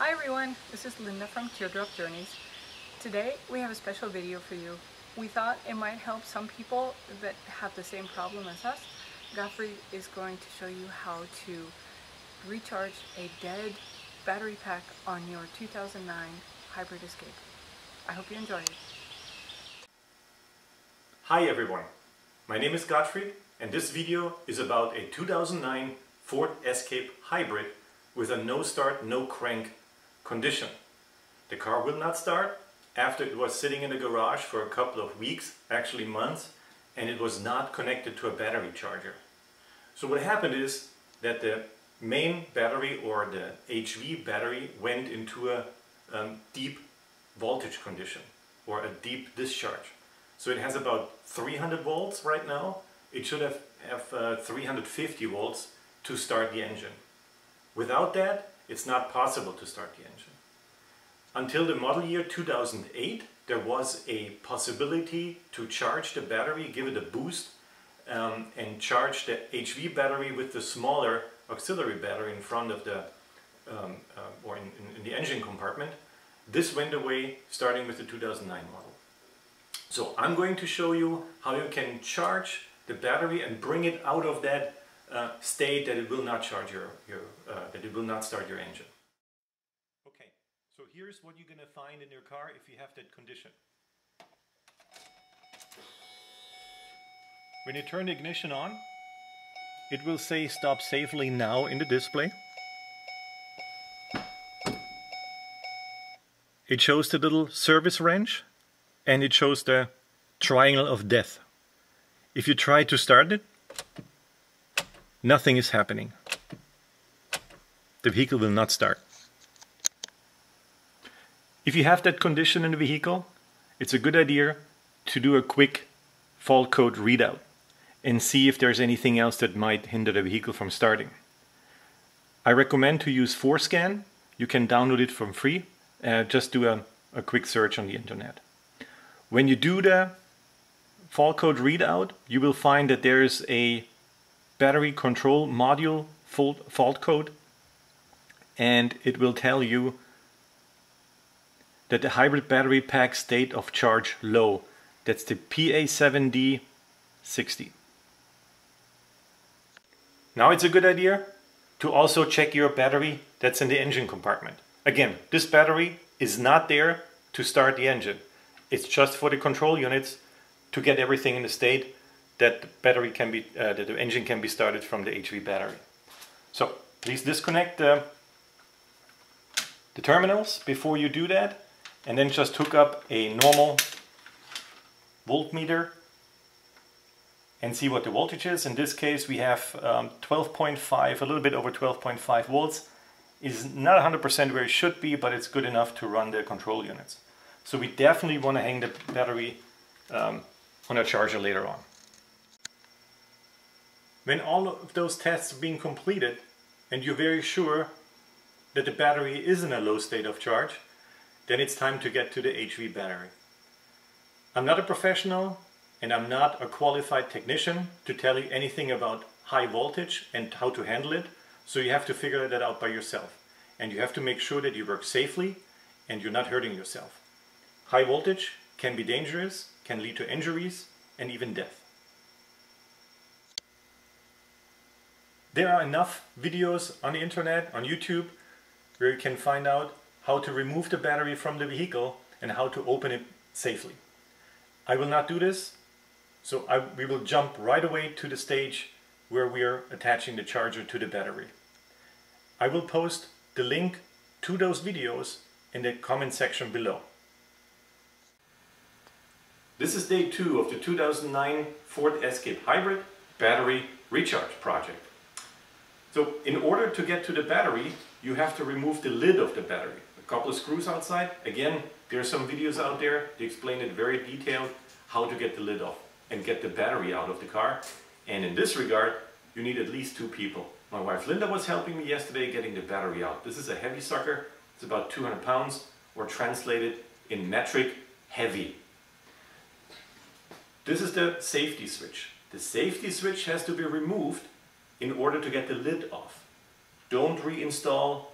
Hi everyone, this is Linda from Teardrop Journeys. Today we have a special video for you. We thought it might help some people that have the same problem as us. Godfrey is going to show you how to recharge a dead battery pack on your 2009 Hybrid Escape. I hope you enjoy it. Hi everyone, my name is Gottfried and this video is about a 2009 Ford Escape Hybrid with a no start, no crank condition. The car will not start after it was sitting in the garage for a couple of weeks, actually months, and it was not connected to a battery charger. So what happened is that the main battery or the HV battery went into a um, deep voltage condition or a deep discharge. So it has about 300 volts right now. It should have, have uh, 350 volts to start the engine. Without that, it's not possible to start the engine. Until the model year 2008, there was a possibility to charge the battery, give it a boost, um, and charge the HV battery with the smaller auxiliary battery in front of the, um, uh, or in, in, the engine compartment. This went away starting with the 2009 model. So I'm going to show you how you can charge the battery and bring it out of that uh, state that it will not charge your, your uh, that it will not start your engine. Okay, so here's what you're going to find in your car if you have that condition. When you turn the ignition on, it will say stop safely now in the display. It shows the little service wrench and it shows the triangle of death. If you try to start it, nothing is happening. The vehicle will not start. If you have that condition in the vehicle, it's a good idea to do a quick fault code readout and see if there's anything else that might hinder the vehicle from starting. I recommend to use Forscan. You can download it from free. Uh, just do a, a quick search on the internet. When you do the fault code readout, you will find that there is a battery control module fault code and it will tell you that the hybrid battery pack state of charge low. That's the PA7D60. Now it's a good idea to also check your battery that's in the engine compartment. Again, this battery is not there to start the engine. It's just for the control units to get everything in the state that the battery can be, uh, that the engine can be started from the HV battery. So please disconnect the, the terminals before you do that and then just hook up a normal voltmeter and see what the voltage is. In this case we have 12.5, um, a little bit over 12.5 volts. Is not 100% where it should be, but it's good enough to run the control units. So we definitely want to hang the battery um, on a charger later on. When all of those tests have been completed and you're very sure that the battery is in a low state of charge, then it's time to get to the HV battery. I'm not a professional and I'm not a qualified technician to tell you anything about high voltage and how to handle it, so you have to figure that out by yourself. And you have to make sure that you work safely and you're not hurting yourself. High voltage can be dangerous, can lead to injuries and even death. There are enough videos on the internet, on YouTube, where you can find out how to remove the battery from the vehicle and how to open it safely. I will not do this, so I, we will jump right away to the stage where we are attaching the charger to the battery. I will post the link to those videos in the comment section below. This is day two of the 2009 Ford Escape Hybrid battery recharge project. So in order to get to the battery, you have to remove the lid of the battery. A couple of screws outside. Again, there are some videos out there. They explain it very detailed how to get the lid off and get the battery out of the car. And in this regard, you need at least two people. My wife Linda was helping me yesterday getting the battery out. This is a heavy sucker. It's about 200 pounds or translated in metric heavy. This is the safety switch. The safety switch has to be removed in order to get the lid off. Don't reinstall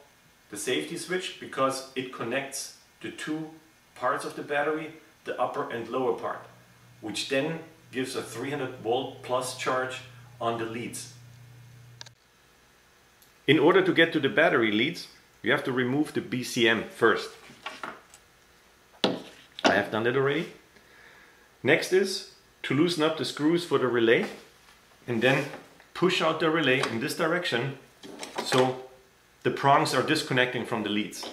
the safety switch because it connects the two parts of the battery, the upper and lower part, which then gives a 300 volt plus charge on the leads. In order to get to the battery leads, you have to remove the BCM first. I have done that already. Next is to loosen up the screws for the relay and then push out the relay in this direction so the prongs are disconnecting from the leads.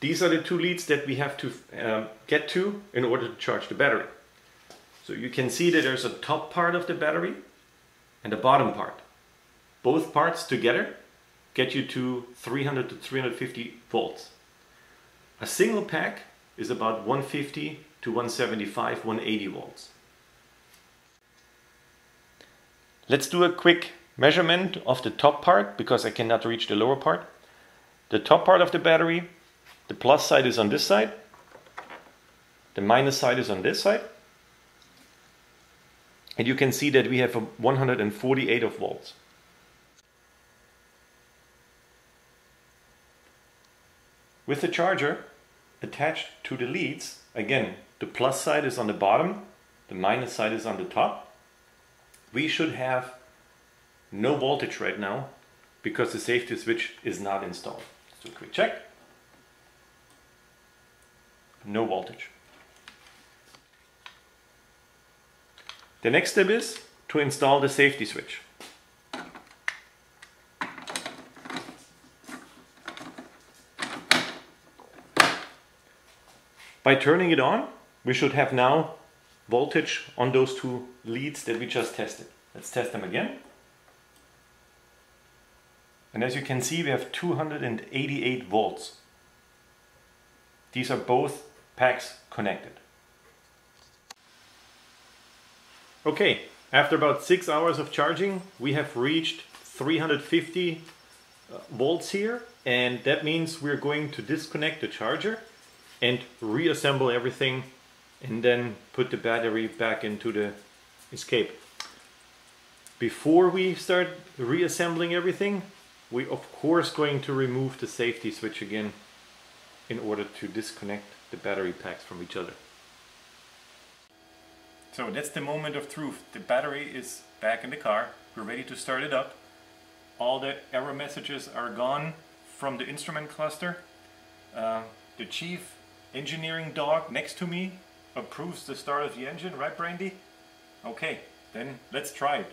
These are the two leads that we have to uh, get to in order to charge the battery. So you can see that there's a top part of the battery and a bottom part. Both parts together get you to 300 to 350 volts. A single pack is about 150 to 175, 180 volts. Let's do a quick measurement of the top part because I cannot reach the lower part. The top part of the battery, the plus side is on this side, the minus side is on this side. And you can see that we have a 148 of volts. With the charger attached to the leads, again, the plus side is on the bottom, the minus side is on the top. We should have no voltage right now because the safety switch is not installed. So quick check. No voltage. The next step is to install the safety switch. By turning it on, we should have now voltage on those two leads that we just tested. Let's test them again. And as you can see, we have 288 volts. These are both packs connected. Okay, after about six hours of charging, we have reached 350 uh, volts here. And that means we're going to disconnect the charger and reassemble everything and then put the battery back into the escape. Before we start reassembling everything, we of course going to remove the safety switch again in order to disconnect the battery packs from each other. So that's the moment of truth. The battery is back in the car. We're ready to start it up. All the error messages are gone from the instrument cluster. Uh, the chief engineering dog next to me approves the start of the engine, right Brandy? Okay, then let's try it.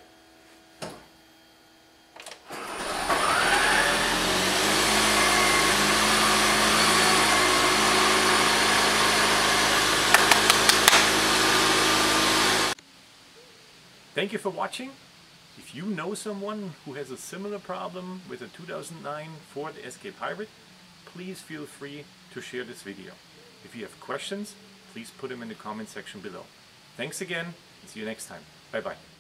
Thank you for watching. If you know someone who has a similar problem with a 2009 Ford Escape Hybrid, please feel free to share this video. If you have questions, please put them in the comment section below. Thanks again, and see you next time. Bye bye.